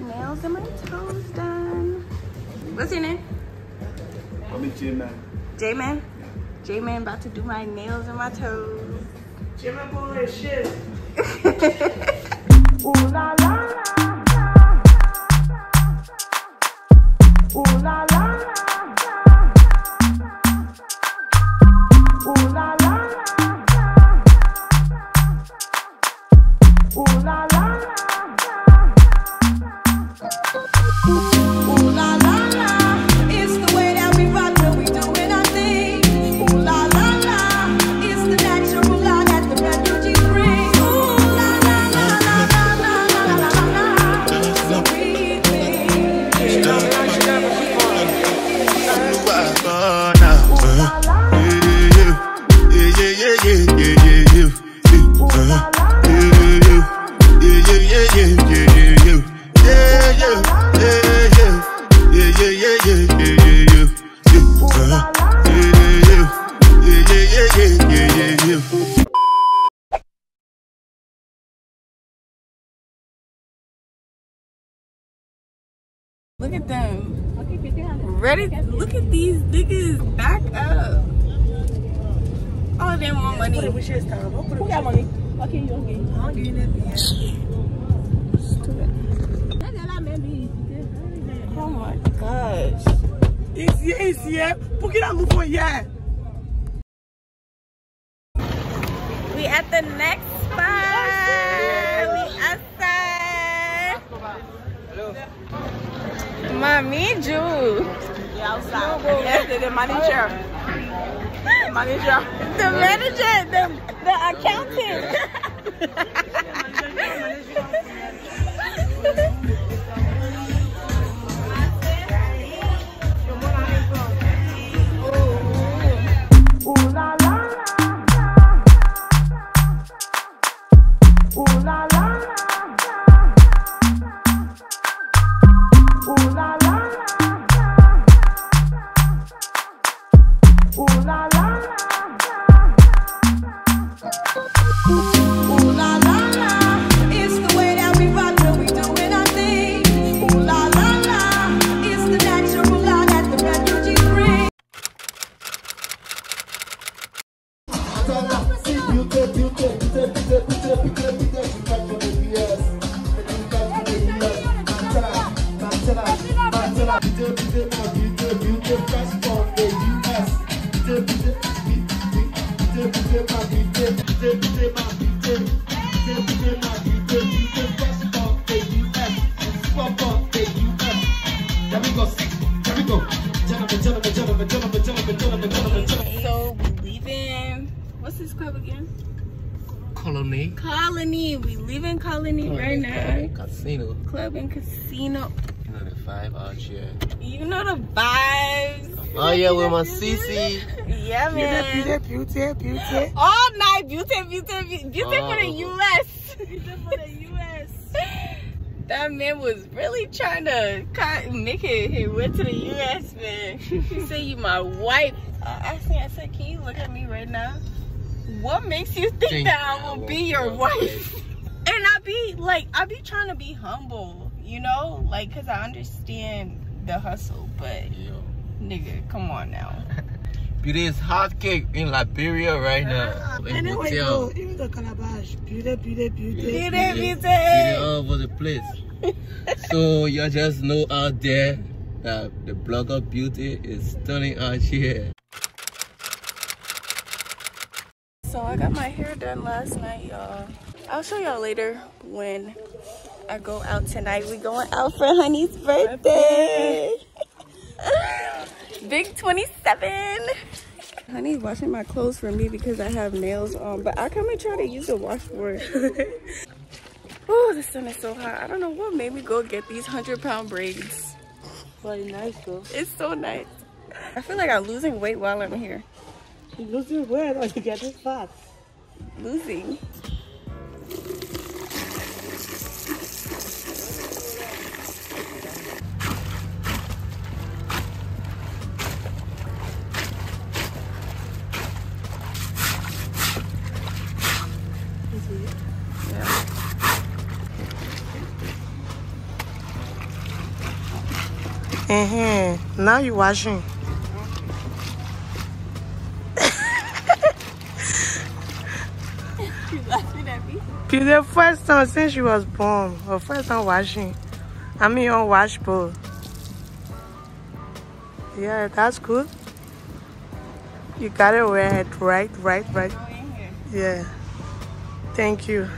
nails and my toes done. What's your name? I'm a J-Man. J-Man? J-Man about to do my nails and my toes. J-Man boy, shit. Ooh la la la. Ooh la la la. Look at them. Ready? Look at these niggas back up. Oh, All of them want money. Who got money? Okay, you okay? I'll give you nothing. Oh my gosh. It's yeah, it's yeah. Look at that move on, yeah. We at the next Mami Ju. Yeah, outside. Yes, the, the manager. The manager. The manager, the, the accountant. So we leaving. What's this club again? Colony. Colony. We leaving Colony right now. Casino. Club and casino. You know the five out here. You know the vibes. Oh yeah, with my CC. Yeah, man. Beauty, beauty, beauty. beauty. All night, beauty, beauty, beauty, beauty for the Oh. U.S. Beauty for the U.S. That man was really trying to make it. He went to the U.S. Man. He said, "You my wife." I asked him. I said, "Can you look at me right now? What makes you think Think that I I will will be be your your wife?" And I be like, I be trying to be humble, you know, like, cause I understand the hustle, but Yo. nigga, come on now. Beauty is hot cake in Liberia right now. Ah, in Anyway, you go, hotel. even the calabash. Beauty, beauty, beauty. Beauty, Beauty beauty. all over the place. so you just know out there that the blogger beauty is stunning out here. So I got my hair done last night, y'all. I'll show y'all later when I go out tonight. We going out for Honey's birthday. Big 27. Honey's washing my clothes for me because I have nails on, but I come and try to use the washboard. oh, the sun is so hot. I don't know what made me go get these 100 pound braids. Very nice, though. It's so nice. I feel like I'm losing weight while I'm here. You losing weight or you getting fat? Losing. Uh-huh. Now you washing. You laughing at me? It's the first time since she was born. Her first time washing. I mean on washable. Yeah, that's good. You gotta wear it right, right, right, right. Go in here. Yeah. Thank you.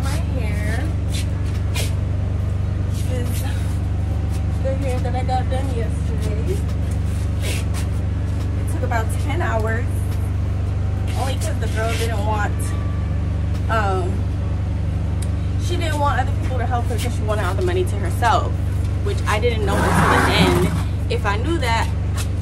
To my hair. Is the hair that I got done yesterday. It took about 10 hours. Only because the girl didn't want, um, she didn't want other people to help her because she wanted all the money to herself, which I didn't know until the end. If I knew that,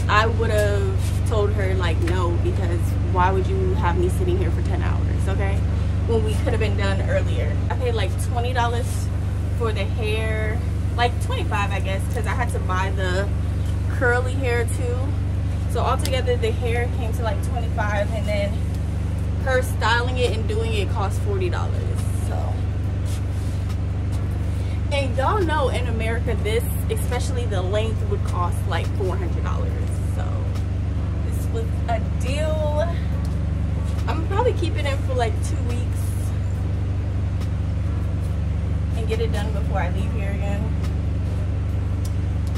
I would have told her like no because why would you have me sitting here for 10 hours, okay? When we could have been done earlier. I paid like $20 for the hair, like 25 I guess, because I had to buy the curly hair too. So altogether the hair came to like 25 and then her styling it and doing it cost $40. So and y'all know in America this, especially the length would cost like $400. So this was a deal. I'm probably keeping it in for like two weeks and get it done before I leave here again.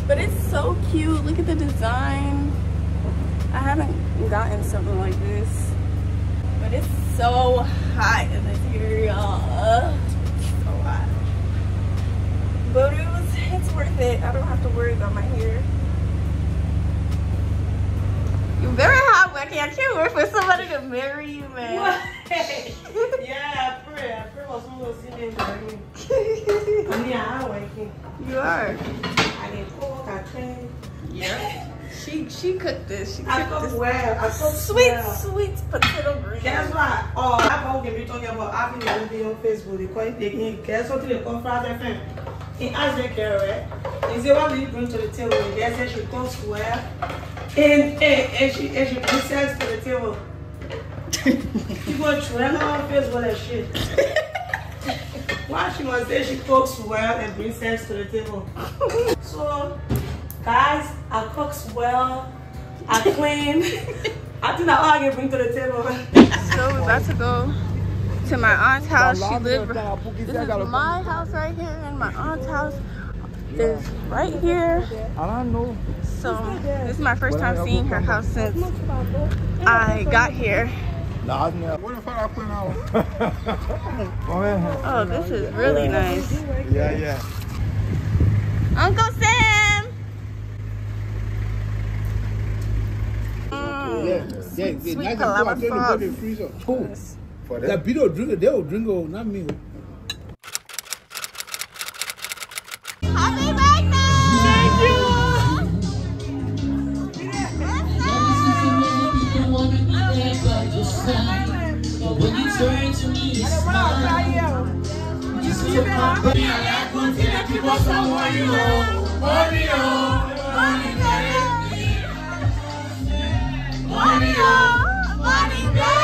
But it's so cute. Look at the design. I haven't gotten something like this. But it's so hot in this here, y'all. So hot. But it was, it's worth it. I don't have to worry about my hair. You're I can't wait for somebody to marry you, man. yeah, I pray. I pray for someone to see me in I mean, I'm working. You are. I can cook, I clean. Yeah. She she cooked this. She I cooked cook this well. I cook sweet well. sweet potato green. Guess what? Oh, I'm going to be talking about having a video on Facebook. They call it, they can guess what they call Friday FM. He asked the girl, right? He said, what will you bring to the table? The girl said she cooks well. And, and, and she, and she brings sex to the table. she go trend on Facebook and shit. Why she must say she cooks well and brings sex to the table? so, guys, I cooks well. I clean. I think that's all I can bring to the table. So we're about to go to my aunt's house. She lived. This is my house right here, and my aunt's house is right here. I don't know. So this is my first time seeing her house since I got here. What if I put out? Oh, this is really nice. Yeah, yeah. Uncle Sam. Mm. Yeah, yeah, Sweet like palava I told you, sauce. put in the freezer. Cool. The people drink it, they will drink it, not me. Orí ẹlẹ́gùn tilẹ̀ tí mo sọ wọ̀nyí o, orí o, orí bẹ̀rẹ̀ mi, orí o, orí bẹ̀rẹ̀.